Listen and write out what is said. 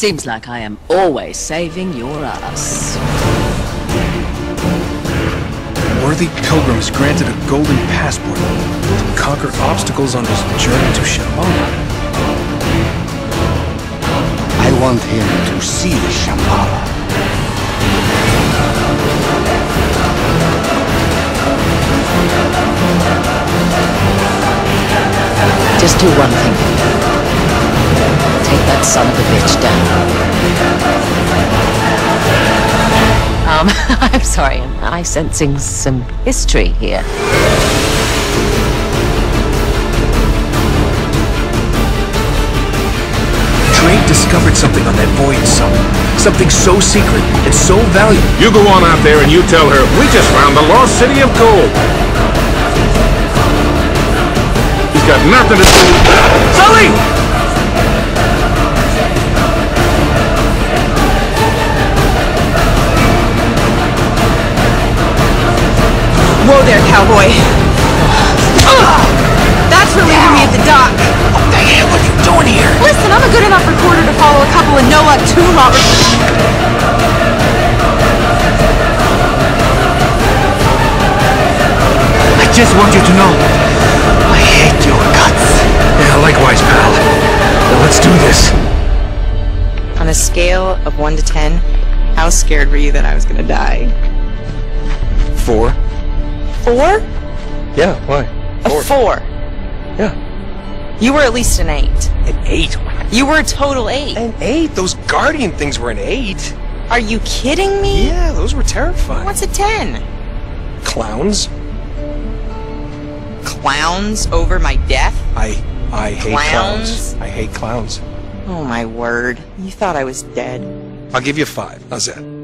Seems like I am always saving your ass. Worthy pilgrim is granted a golden passport to conquer obstacles on his journey to Shambhala. I want him to see Shambhala. Just do one thing. Take that son of a bitch down. Um, I'm sorry, am I sensing some history here? Drake discovered something on that voyage somewhere. Something so secret and so valuable. You go on out there and you tell her, we just found the lost city of gold. He's got nothing to do. Sully! Whoa there, cowboy. That's for leaving me at the dock. Oh, what the hell are you doing here? Listen, I'm a good enough reporter to follow a couple of no-luck tomb robbers. I just want you to know. I hate your guts. Yeah, likewise, pal. Now let's do this. On a scale of 1 to 10, how scared were you that I was gonna die? Four. Yeah, why? A 4. Yeah. You were at least an 8. An eight. You were a total 8. An eight? Those guardian things were an eight. Are you kidding me? Yeah, those were terrifying. What's a 10? Clowns? Clowns over my death? I I hate clowns. Clowns? I hate clowns. Oh my word. You thought I was dead. I'll give you five. How's that?